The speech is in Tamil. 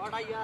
ஓடாயா